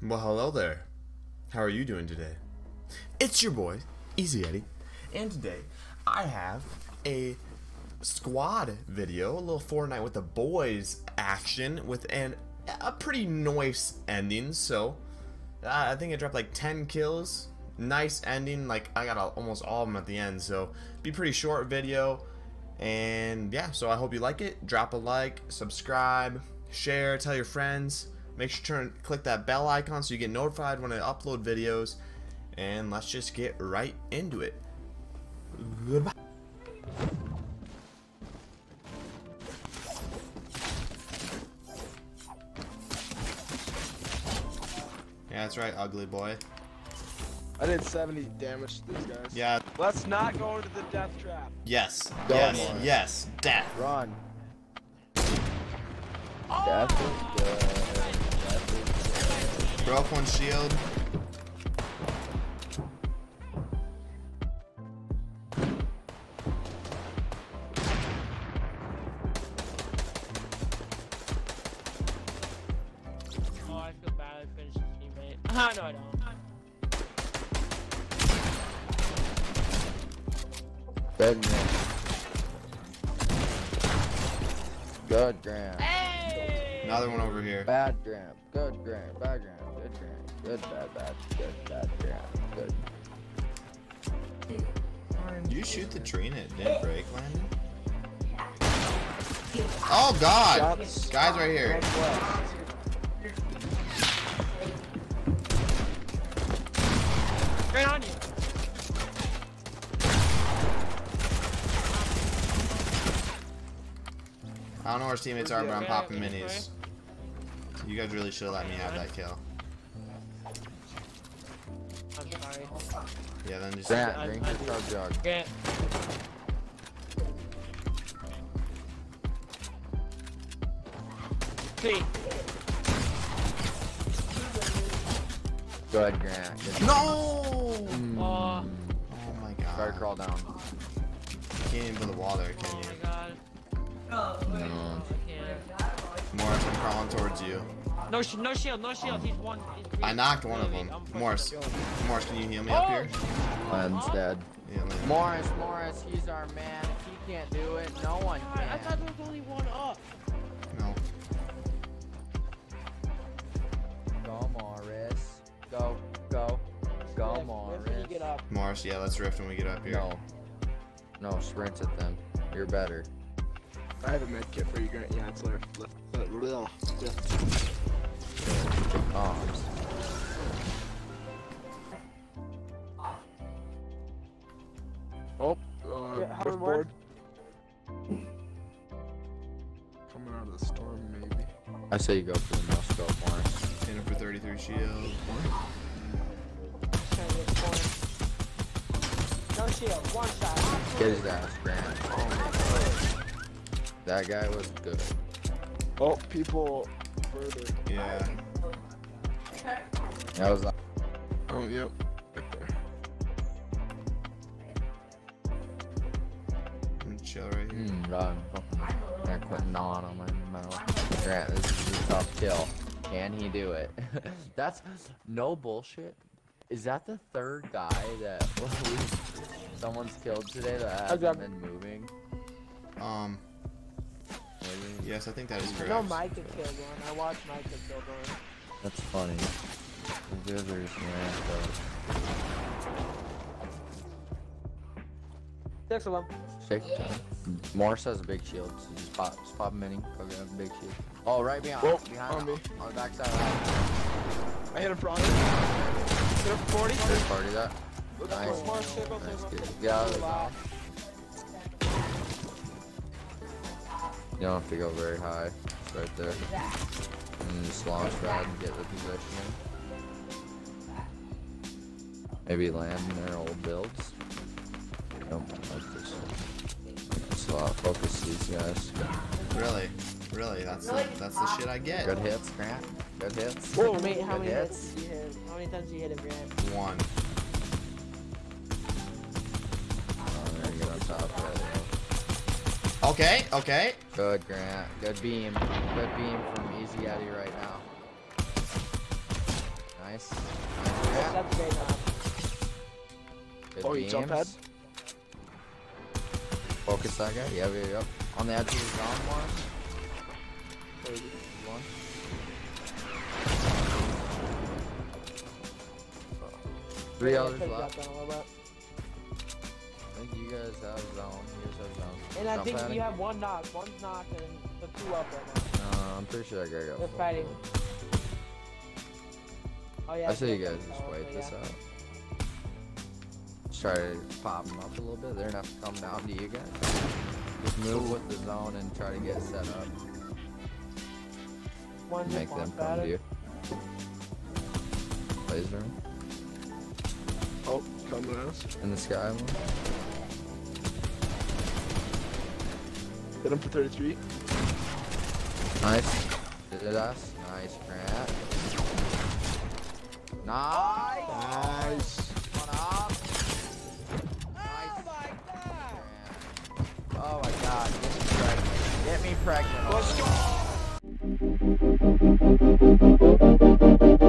Well, hello there. How are you doing today? It's your boy, Easy Eddie, and today I have a squad video, a little Fortnite with the boys action with an a pretty nice ending. So uh, I think I dropped like 10 kills. Nice ending. Like I got all, almost all of them at the end. So be pretty short video. And yeah, so I hope you like it. Drop a like, subscribe, share, tell your friends. Make sure to turn, click that bell icon so you get notified when I upload videos. And let's just get right into it. Goodbye. Yeah, that's right, ugly boy. I did 70 damage to these guys. Yeah, Let's not go into the death trap. yes, Go yes, on. yes, death. Run. Death is good. Death is Broke one shield. Oh, I feel bad. I finished teammate. Ah, no, I don't. good. Good Grant. Good Grant. Hey! Another one over here. Bad Grant. Good Grant. Bad Grant. Good Grant. Good bad bad. Good bad Grant. Good. Did you shoot the tree and it didn't break, Landon? Oh God! Shots. Guys right here. Right on you. I don't know where his teammates are, but I'm popping minis. You guys really should have let me have that kill. I'm sorry. Yeah, then just. Grant, I- drink your do. chug jug. Grant. See, Good Grant. Good. No! Mm. uh, Oh my god. Try to crawl down. You can't even put the wall there, oh can my you? god. No. I can't. Morris, I'm crawling towards you. No, sh no shield, no shield. He's one. He's I knocked one of them. Morris. Morris, can you heal me up Oh! here? Len's dead. Yeah, Landon. Morris, Morris, he's our man. If he can't do it, no one I, I thought there was only one up. No. Go, Morris. Go, go, go, Lift- lift when Morris. get up. Morris, yeah, let's rift when we get up here. No. No, sprint at them. You're better. I have a med kit for you, Grant. Yeah, it's left. left, left, left, left. Arms. Oh, uh, Yeah, how rift it work? board. Coming out of the storm, maybe. I say you go for the no scope, Morris. Hit him for 33 shield. Trying to get the corner. No shield. One shot. Get his ass, Grant. That guy was good. Oh, people further. Yeah. That was like, Oh, yep. Right there. I'm chill right here. mm, God, fucking, I quit gnawing on my mouth. Grant, this is a tough kill. Can he do it? That's no bullshit. Is that the third guy that someone's killed today that hasn't been moving? Um, Maybe? yes, I think that is correct. No, Micah killed one. I watched Micah kill one. That's funny. The others, man, Six of them. so shake. Morris has a big shield, so just pop, just pop him mini. Go grab a big shield. Oh, right behind, Whoa, behind, on me. on the backside of that. I hit him for 100. Hit him for 40. Third party that. Let's Nice. go. More stable, Nice, good. Get You don't have to go very high. It's right there. And just launch pad and get the positioning. Maybe land in their old builds. Nope, like this. Just uh, focus these guys. Really? Really? That's the, that's the shit I get. Good hits, Grant. Good hits. Whoa, how many, how Good many hits. hits did you hit? How many times did you hit him, Grant? One. Okay, okay. Good, Grant. Good beam. Good beam from Easy Eddie right now. Okay, nah. Good Oh, you jump pad? Focus that guy. Yep, yep, yep. On the edge of the zone, one. One. Three others left. Think you guys have zone. You guys have zone. And I Jump think padding? you have one knock. One's knocked and the two up right now. No, I'm pretty sure that guy got. They're full. fighting. Oh yeah. I say you guys just oh, wait okay, this yeah. out. Just try to pop them up a little bit. They're gonna have to come down to you guys. Just move with the zone and try to get set up. One's Make them launch come to you. Laser Oh, coming at us. in the sky one. Hit him for 33. Nice. Did us. Nice, Grant. Nice. Nice. One up. Nice. Oh, Grant. Oh my god. Get me pregnant. Get me pregnant. Let's go.